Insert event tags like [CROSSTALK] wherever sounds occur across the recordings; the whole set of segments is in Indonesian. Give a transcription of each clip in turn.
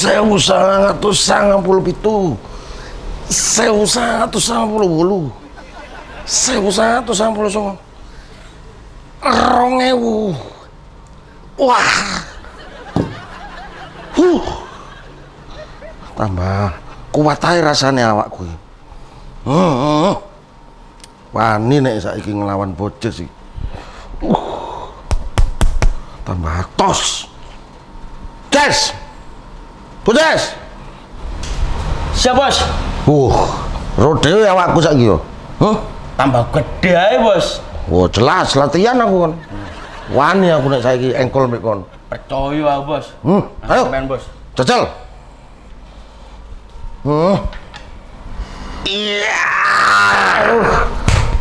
Sewu sangat atus sangat puluh pitu. Sewu sangat atus sangat puluh bulu. Sewu sangat atus sangat puluh songo. Rong. Wah. Huh. Tambah kuat ae rasane awakku. iki. Heeh. Wani nek saiki ngelawan bocah sih. Uh. Tambah tos. Des. Budes. Siap bos. Uh, rodeo ya awakku saiki yo. Hah? Tambah gede aja bos. Oh, jelas latihan aku kan. Wani aku nek saiki engkol mek kon. Percaya aku bos. Hmm, ayo. Sampean bos. Jajal. Hmm. Iya.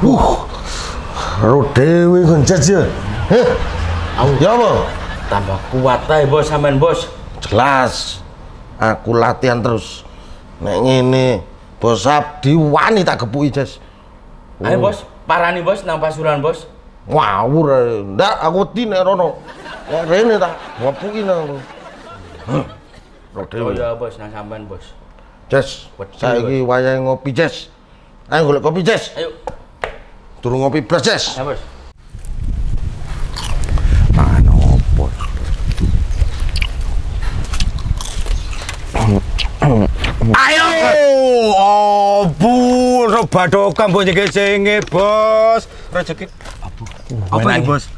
Uh. Rodeo kon jajal. Heh. Ya apa? Tambah kuat aja bos sampean bos. Jelas. Aku latihan terus. Nek ngene, Bos Abdi wani tak gepuki, Jas. Ayo bos, parani bos nang pasuruan bos. Ngawur. Ndak aku wedi nek rono. Nek rene tak gepuki nang. Rodeo. Percaya bos nang sampean bos. Jas, saiki wayahe ngopi, Jas. Ayo golek kopi, Jas. Ayo. Durung ngopi blas, Jas. Ya bos. Robado kampung jege senge, bos. Rezeki. Apa ini, bos?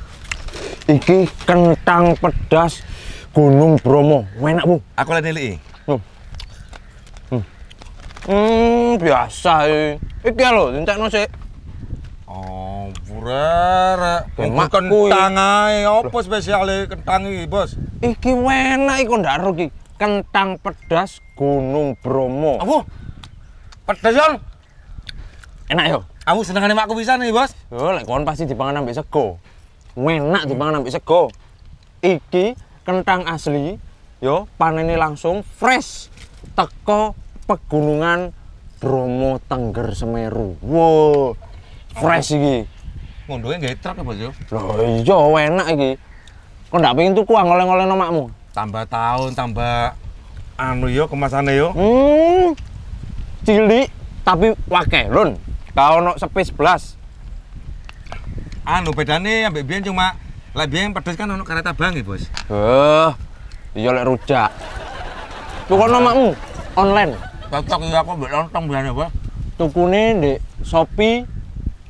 Iki kentang pedas Gunung Bromo. Enak, Bu. Aku lihat nilai. Hmm, biasa e. Iki lho, entekno sik. Oh, pura. Emak kentang ae. Apa spesiale kentang iki, bos? Iki enak iki ndak iki. Kentang pedas Gunung Bromo. Apa? Pedes, Yon. Enak yo. Aku senengane makku pisan nih, bos. Yo, lek kon pasti dipangan ambek sego. Enak dipangan ambek sego. Iki kentang asli, yo panene langsung fresh teko pegunungan Bromo Tengger Semeru. Wow, fresh iki. Ngunduhe nggih truk ya, bos yo. Loh iya enak iki. Kok ndak pengen tuku ah ngoleh-ngoleh makmu? Tambah tahun, tambah anu yo kemasane yo. Hmm. Cilik tapi wake lun. Kau ono sepis belas. Anu bedane ambek biyen cuma lek biyen pedes kan ono kereta bang ya, bos. Eh, iya lek rujak. Tukono makmu online. Cocok ya aku mbek lontong biyen, bos. Tukune di Shopee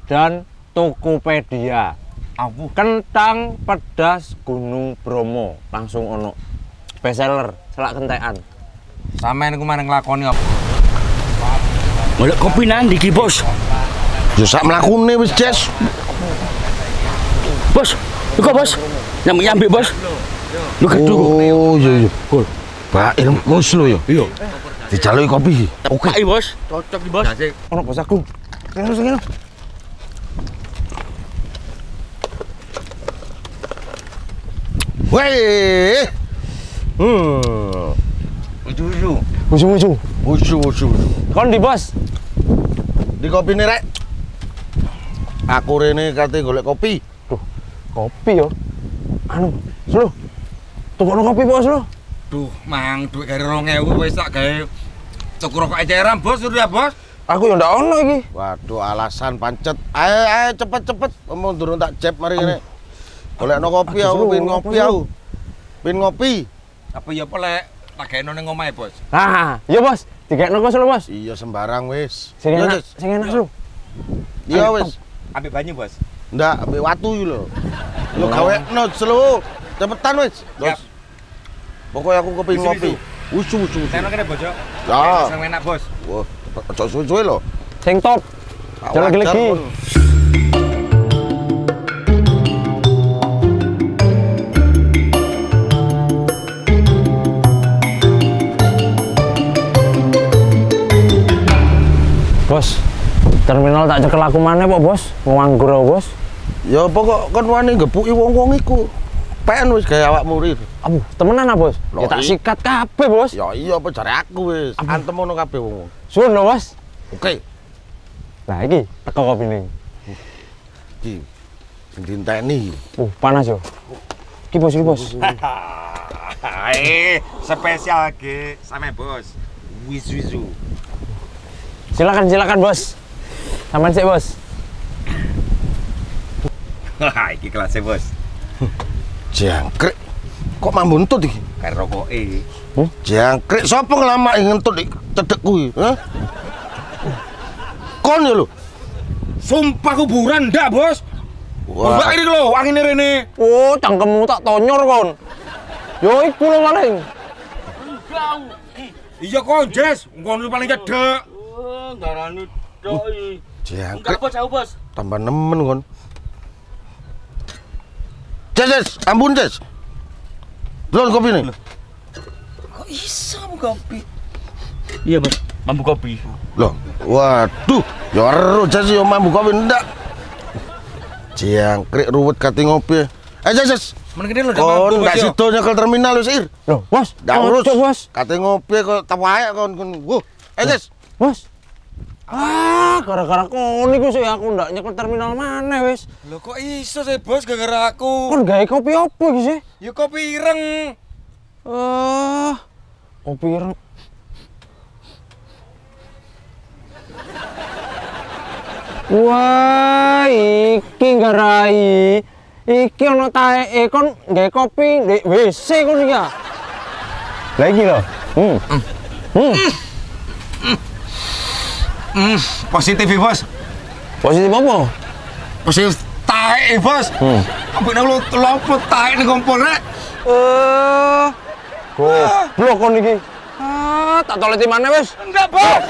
dan Tokopedia. Aku Kentang pedas Gunung Bromo langsung ono. Bestseller, selak kentekan. sampean iku maneng nglakoni apa? Golek kopi nanti ki bos. Yo sak mlakune wis, Jas. Bos, iku bos. Nyambi nyambi bos. Lu gedung. Oh, iya iya. Kul. Pak ilmu lo yo. Iya. Dijaluki kopi. Oke bos. Cocok bos. Ono bos aku. Kene sing Weh. Hmm. Uju-uju. Musuh-musuh. Uju-uju. Kon di bos. Di kopi nih, Rek. Aku rene kate golek kopi. Duh, kopi yo. Anu, Slo. Tukokno kopi bos lo. Duh, mang duit kari 2000 wis tak gawe tuku rokok eceran, Bos, sudah ya, Bos. Aku yo ndak ono iki. Waduh, alasan pancet. Ayo, ayo cepet-cepet. Omong durung tak jeb mari ngene. Golekno kopi aku, pin Slo? aku. Pin ngopi. Apa ya pelek tak gawe ning omahe, Bos. Ah, yo bos. Dikekno kok lo bos. Iya sembarang wis. Sing Iya, enak, sing enak lo. Iya Ayo, wis. Ambil banyu, Bos. Ndak, ambek watu iki lho. Lho gawe no slow. Cepetan wis. Siap. Bos. Pokoknya aku Wisu, ngopi. Usu, usu, usu. Saya kene, Bos, yo. Ya. Sing enak, Bos. Wah, ojo suwe-suwe lho. Sing top. Jangan Wajar, lagi-lagi. Bos, terminal tak cekel aku mana kok bos? Nganggur aku, bos. Ya pokok kon wani gepuki wong-wong iku. Pen wis gawe awakmu rir. Abu, temenan ah bos? Loh, Ya tak sikat kabeh bos. Ya iya apa jare aku wis. Antem ngono kabeh wong. Suwun lho bos. Oke. Nah iki teko kopi ning. Iki dinteni. Uh, panas yo. Iki bos, iki bos. Hai, [LAUGHS] spesial ge sama bos. Wis wisu. Silakan, silakan, Bos. Taman sih, Bos. Wah, iki kelasnya bos. Jangkrik. Kok mambuntut iki? Kayak rokoke. Jangkrik sapa ngelama ngentut iki cedek kuwi, hah? Kon ya lho. Sumpah kuburan ndak, Bos. Mbak ini lho, angin rene. Oh, cangkemmu tak tonyor, kon. Yo, iku lho paling. Iya kok, Jes. Ngono paling cedek. Oh, ngarani. Jangkrik Enggak bos, jauh bos. tambah nemen kon. Ces, Ces, ampun Ces. Belum kopi nih. Kok iso kopi? Iya bos, mampu kopi. Loh, waduh, ya ero Ces yo mambu kopi ndak. Jangkrik ruwet kate ngopi. Eh Ces, Ces. Mending lho Kon ndak sido nyekel terminal wis Ir. Loh, Bos. Ndak oh, urus. Bos. Kate ngopi kok tep wae kon kon. Wuh, eh Ces. Bos. Ah, gara-gara kon iku sih aku ndak nyekel terminal mana wis. Lho kok iso sih, Bos, gara-gara aku? Kon gawe kopi apa iki sih? Ya kopi ireng. Eh, kopi ireng. Wah, iki garai. Iki ana taeke kon gawe kopi ndek WC kon iki ya. Lah iki lho. Hmm. Hmm, positif ya, Bos. Positif apa? Positif taek, Bos. Hmm. Apa nek lu lopo taek ning kompor rek? Eh, goblok kon iki. Ah, tak toleti mana wis? Enggak, Bos.